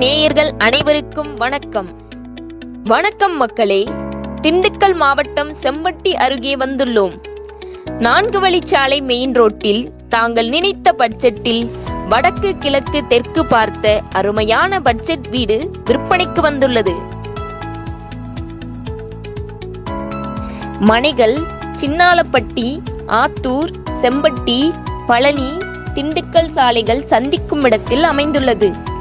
நேயர்கள் அனைவருக்கும் வணக்கம். வணக்கம் மக்களே திண்டுக்கல் மாவட்டம் செம்பட்டி அருகே வந்துள்ளோம். நான்கு வழிச்சாலை மெயின் ரோட்டில் தாங்கள் நினைத்த பட்ஜெட்டில் வடக்கு கிழக்கு தெற்கு பார்த்த அருமையான பட்ஜெட் வீடு விற்பனைக்கு வந்துள்ளது. மனைகள் சின்னாலப்பட்டி ஆத்தூர் செம்பட்டி பழனி திண்டுக்கல் சாலைகள் சந்திக்கும் இடத்தில் அமைந்துள்ளது.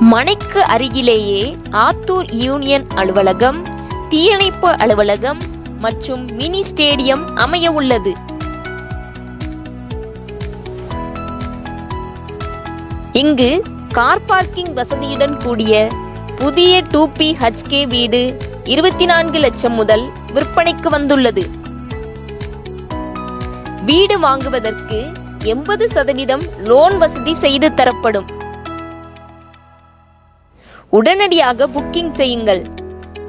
மனைக்கு அருகிலேயே ஆத்தூர் யூனியன் அலுவலகம் தீயணைப்பு அலுவலகம் மற்றும் மினி ஸ்டேடியம் அமைய உள்ளது. இங்கு கார் பார்க்கிங் வசதியுடன் கூடிய புதிய டூ பி ஹச்கே வீடு இருபத்தி நான்கு லட்சம் முதல் விற்பனைக்கு வந்துள்ளது. வீடு வாங்குவதற்கு எண்பது சதவீதம் லோன் வசதி செய்து தரப்படும். உடனடியாக புக்கிங் செய்யுங்கள்.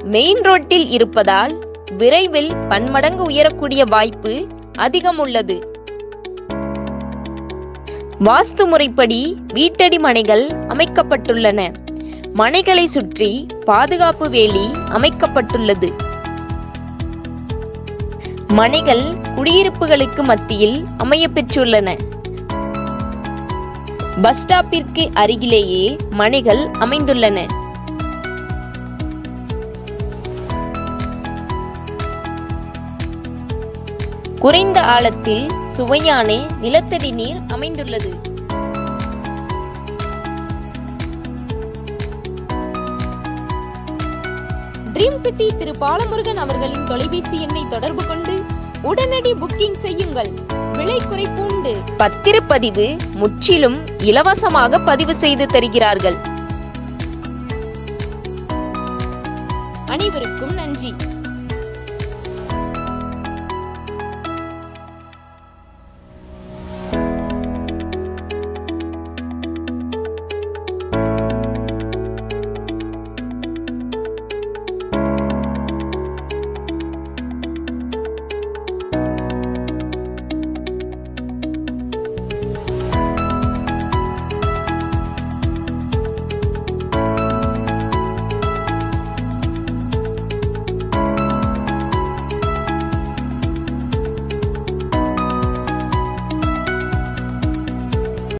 மெயின் ரோட்டில் இருப்பதால் விரைவில் பன்மடங்கு உயரக்கூடிய வாய்ப்பு அதிகம் உள்ளது வாஸ்து முறைப்படி வீட்டடி மனைகள் அமைக்கப்பட்டுள்ளன. மனைகளை சுற்றி பாதுகாப்பு வேலி அமைக்கப்பட்டுள்ளது. மனைகள் குடியிருப்புகளுக்கு மத்தியில் அமைய பெற்றுள்ளன. பஸ் ஸ்டாப்பிற்கு அருகிலேயே மனைகள் அமைந்துள்ளன. குறைந்த ஆழத்தில் சுவையான நிலத்தடி நீர் அமைந்துள்ளது. ட்ரீம் சிட்டி திரு பாலமுருகன் அவர்களின் தொலைபேசி எண்ணை தொடர்பு கொண்டு உடனடி புக்கிங் செய்யுங்கள். விலை குறைப்பு உண்டு பத்திரப்பதிவு முற்றிலும் இலவசமாக பதிவு செய்து தருகிறார்கள். அனைவருக்கும் நன்றி.